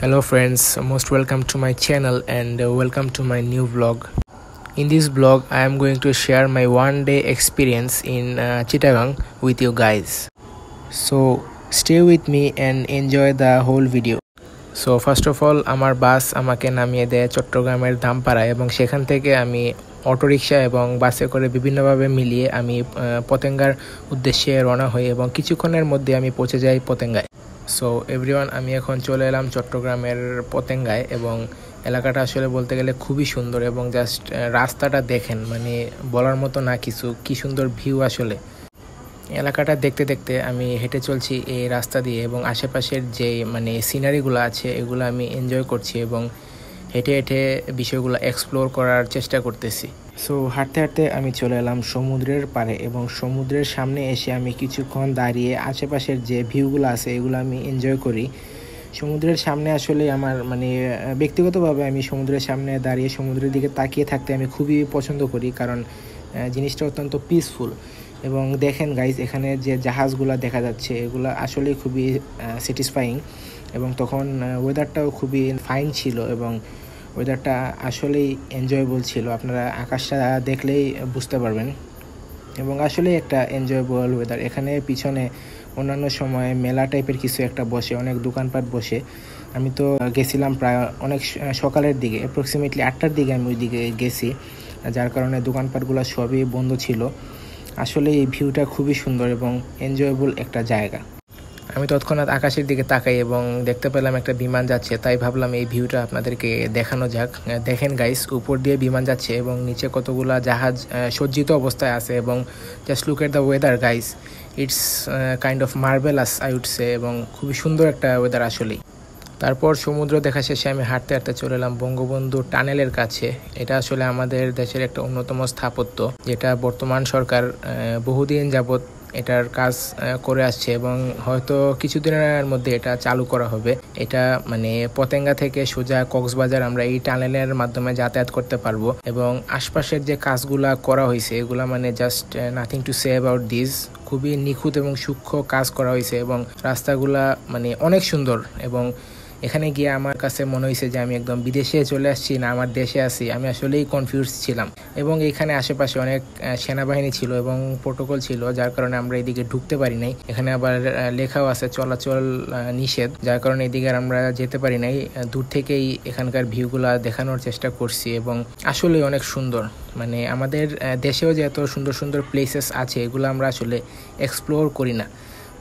Hello friends, most welcome to my channel and uh, welcome to my new vlog. In this vlog, I am going to share my one day experience in uh, Chittagong with you guys. So stay with me and enjoy the whole video. So first of all আমার বাস আমাকে নামিয়ে দেয় চট্টগ্রামের দামপাড়া এবং সেখান থেকে আমি autorickshaw এবং বাসে করে বিভিন্নভাবে মিলিয়ে আমি পতেঙ্গার উদ্দেশ্যে রওনা হই এবং কিছুক্ষণের মধ্যে আমি পৌঁছে যাই পতেঙ্গায় সো এভরিওয়ান আমি এখন চলে এলাম চট্টগ্রামের পতেঙ্গায় এবং এলাকাটা আসলে বলতে গেলে খুবই সুন্দর এবং জাস্ট রাস্তাটা দেখেন মানে বলার মতো না কিছু, কি সুন্দর ভিউ আসলে। এলাকাটা দেখতে দেখতে আমি হেঁটে চলছি এই রাস্তা দিয়ে এবং আশেপাশের যে মানে সিনারিগুলো আছে, এগুলো আমি এনজয় করছি এবং হেঁটে হেঁটে বিষয়গুলো এক্সপ্লোর করার চেষ্টা করতেছি। সো হাঁটতে হাঁটতে আমি চলে এলাম সমুদ্রের পাড়ে এবং সমুদ্রের সামনে এসে আমি কিছুক্ষণ দাঁড়িয়ে আশেপাশের যে ভিউগুলো আছে, এগুলো আমি এনজয় করি। সমুদ্রের সামনে আসলে আমার মানে ব্যক্তিগতভাবে আমি সমুদ্রের সামনে দাঁড়িয়ে সমুদ্রের দিকে তাকিয়ে থাকতে আমি খুবই পছন্দ করি কারণ জিনিসটা অত্যন্ত পিসফুল এবং দেখেন গাইজ এখানে যে জাহাজগুলো দেখা যাচ্ছে, এগুলো আসলেই খুবই স্যাটিসফাইং এবং তখন ওয়েদারটাও খুবই ফাইন ছিল এবং ওয়েদারটা আসলেই এনজয়েবল ছিল। আপনারা আকাশটা দেখলেই বুঝতে পারবেন। এবং আসলেই একটা এনজয়েবল ওয়েদার এখানে পিছনে অন্যান্য সময়ে মেলা টাইপের কিছু একটা বসে, অনেক দোকানপাট বসে। আমি তো গেছিলাম প্রায় অনেক সকালের দিকে অ্যাপ্রক্সিমেটলি আটটার দিকে আমি ওই দিকে গেছি। যার কারণে দোকানপাটগুলো সবই বন্ধ ছিল। আসলে এই ভিউটা খুবই সুন্দর এবং এনজয়েবল একটা জায়গা। আমি তৎক্ষণাৎ আকাশের দিকে তাকাই এবং দেখতে পেলাম একটা বিমান যাচ্ছে, তাই ভাবলাম এই ভিউটা আপনাদেরকে দেখানো যাক। দেখেন গাইস উপর দিয়ে বিমান যাচ্ছে এবং নিচে কতগুলা জাহাজ সজ্জিত অবস্থায় আছে এবং just look at the weather guys it's kind of marvellous I would say এবং খুবই সুন্দর একটা ওয়েদার আসলেই। তারপর সমুদ্র দেখা শেষে আমি হাঁটতে হাঁটতে চলে এলাম বঙ্গবন্ধু টানেলের কাছে। এটা আসলে আমাদের দেশের একটা অন্যতম স্থাপত্য, যেটা বর্তমান সরকার বহুদিন যাবৎ এটার কাজ করে আসছে এবং হয়তো কিছুদিনের মধ্যে এটা চালু করা হবে। এটা মানে পতেঙ্গা থেকে সোজা কক্সবাজার আমরা এই টানেলের মাধ্যমে যাতায়াত করতে পারব এবং আশপাশের যে কাজগুলা করা হয়েছে, এগুলা মানে just nothing to say about this খুবই নিখুঁত এবং সূক্ষ্ম কাজ করা হয়েছে এবং রাস্তাগুলা মানে অনেক সুন্দর এবং এখানে গিয়ে আমার কাছে মনে হয়েছে যে আমি একদম বিদেশে চলে আসছি, না আমার দেশে আছি। আমি আসলেই কনফিউজ ছিলাম। এবং এখানে আশেপাশে অনেক সেনাবাহিনী ছিল এবং প্রোটোকল ছিল, যার কারণে আমরা এদিকে ঢুকতে পারি নাই। এখানে আবার লেখাও আছে চলাচল নিষেধ, যার কারণে এদিকে আমরা যেতে পারি নাই। দূর থেকেই এখানকার ভিউগুলা দেখানোর চেষ্টা করছি এবং আসলে অনেক সুন্দর। মানে আমাদের দেশেও যে এত সুন্দর সুন্দর প্লেসেস আছে, এগুলো আমরা আসলে এক্সপ্লোর করি না।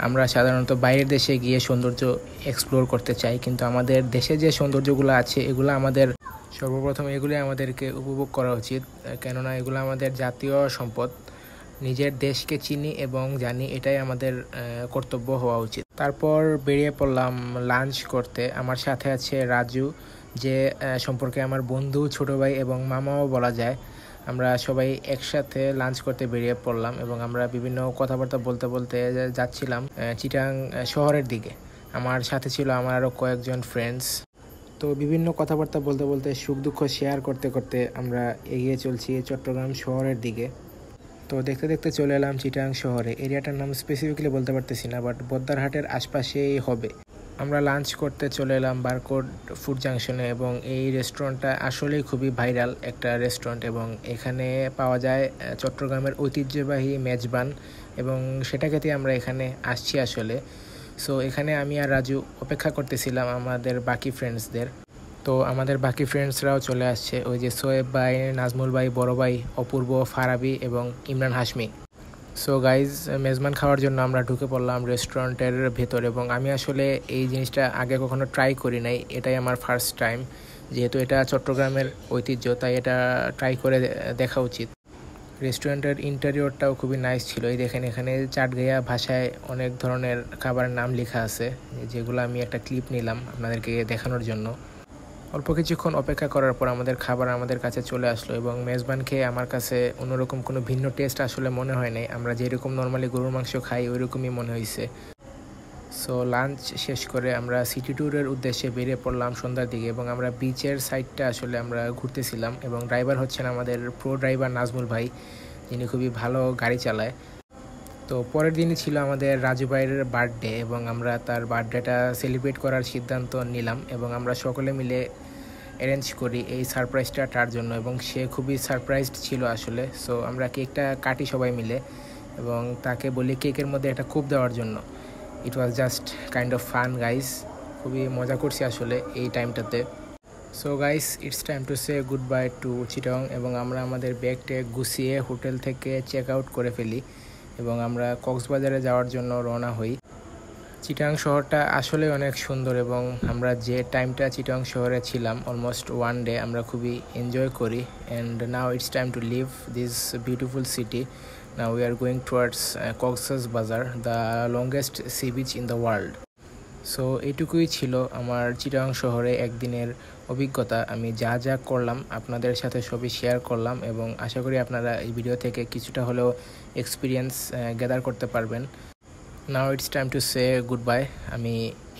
আমরা সাধারণত বাইরের দেশে গিয়ে সৌন্দর্য এক্সপ্লোর করতে চাই, কিন্তু আমাদের দেশে যে সৌন্দর্যগুলো আছে, এগুলো আমাদের সর্বপ্রথম এগুলি আমাদেরকে উপভোগ করা উচিত, কেননা এগুলো আমাদের জাতীয় সম্পদ। নিজের দেশকে চিনি এবং জানি এটাই আমাদের কর্তব্য হওয়া উচিত। তারপর বেরিয়ে পড়লাম লাঞ্চ করতে। আমার সাথে আছে রাজু, যে সম্পর্কে আমার বন্ধু, ছোট ভাই এবং মামাও বলা যায়। আমরা সবাই একসাথে লাঞ্চ করতে বেরিয়ে পড়লাম এবং আমরা বিভিন্ন কথাবার্তা বলতে বলতে যাচ্ছিলাম চিটাং শহরের দিকে। আমার সাথে ছিল আমার আরও কয়েকজন ফ্রেন্ডস তো বিভিন্ন কথাবার্তা বলতে বলতে সুখ দুঃখ শেয়ার করতে করতে আমরা এগিয়ে চলছি চট্টগ্রাম শহরের দিকে। তো দেখতে দেখতে চলে এলাম চিটাং শহরে। এরিয়াটার নাম স্পেসিফিক্যালি বলতে পারতেছি না বাট বদ্দারহাটের আশপাশেই হবে। আমরা লাঞ্চ করতে চলে এলাম বারকোড ফুড জাংশনে এবং এই রেস্টুরেন্টটা আসলেই খুবই ভাইরাল একটা রেস্টুরেন্ট এবং এখানে পাওয়া যায় চট্টগ্রামের ঐতিহ্যবাহী মেজবান এবং সেটা খেতে আমরা এখানে আসছি আসলে। সো এখানে আমি আর রাজু অপেক্ষা করতেছিলাম আমাদের বাকি ফ্রেন্ডসদের তো আমাদের বাকি ফ্রেন্ডসরাও চলে আসছে, ওই যে সোয়েব ভাই, নাজমুল ভাই, বড় ভাই, অপূর্ব, ফারাবি এবং ইমরান হাসমি সো গাইজ মেজমান খাওয়ার জন্য আমরা ঢুকে পড়লাম রেস্টুরেন্টের ভেতর এবং আমি আসলে এই জিনিসটা আগে কখনো ট্রাই করি নাই এটাই আমার ফার্স্ট টাইম যেহেতু এটা চট্টগ্রামের ঐতিহ্য তাই এটা ট্রাই করে দেখা উচিত রেস্টুরেন্টের ইন্টেরিয়রটাও খুবই নাইস ছিল এই দেখেন এখানে চাটগাইয়া ভাষায় অনেক ধরনের খাবারের নাম লেখা আছে যেগুলো আমি একটা ক্লিপ নিলাম আপনাদেরকে দেখানোর জন্য অল্প কিছুক্ষণ অপেক্ষা করার পর আমাদের খাবার আমাদের কাছে চলে আসলো এবং মেজবান খেয়ে আমার কাছে অন্যরকম কোনো ভিন্ন টেস্ট আসলে মনে হয় নাই। আমরা যেরকম নর্মালি গরুর মাংস খাই ওই রকমই মনে হয়েছে সো লাঞ্চ শেষ করে আমরা সিটি ট্যুরের উদ্দেশ্যে বেরিয়ে পড়লাম সন্ধ্যার দিকে এবং আমরা বিচের সাইডটা আসলে আমরা ঘুরতেছিলাম এবং ড্রাইভার হচ্ছেন আমাদের প্রো ড্রাইভার নাজমুল ভাই, যিনি খুবই ভালো গাড়ি চালায়। তো পরের দিনই ছিল আমাদের রাজু ভাইয়ের বার্থডে এবং আমরা তার বার্থডেটা সেলিব্রেট করার সিদ্ধান্ত নিলাম এবং আমরা সকলে মিলে অ্যারেঞ্জ করি এই সারপ্রাইজটা তার জন্য এবং সে খুবই সারপ্রাইজড ছিল আসলে। সো আমরা কেকটা কাটি সবাই মিলে এবং তাকে বলি কেকের মধ্যে একটা খুব দেওয়ার জন্য। It was just kind of fun guys খুবই মজা করছি আসলে এই টাইমটাতে so guys it's time to say goodbye to Chittagong এবং আমরা আমাদের ব্যাগটে গুছিয়ে হোটেল থেকে চেক আউট করে ফেলি। এবং আমরা কক্সবাজারে যাওয়ার জন্য রওনা হই। চিটাং শহরটা আসলে অনেক সুন্দর এবং আমরা যে টাইমটা চিটাং শহরে ছিলাম অলমোস্ট ওয়ান ডে আমরা খুবই এনজয় করি। And now it's time to leave this beautiful city now we are going towards Cox's Bazar the longest sea beach in the world so এটুকুই ছিল আমার চিটাং শহরে একদিনের অভিজ্ঞতা, আমি যা যা করলাম আপনাদের সাথে সবই শেয়ার করলাম এবং আশা করি আপনারা এই ভিডিও থেকে কিছুটা হলেও এক্সপিরিয়েন্স গ্যাদার করতে পারবেন। Now it's time to say goodbye আমি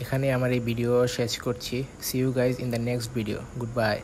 এখানে আমার এই ভিডিও শেষ করছি। See you guys in the next video goodbye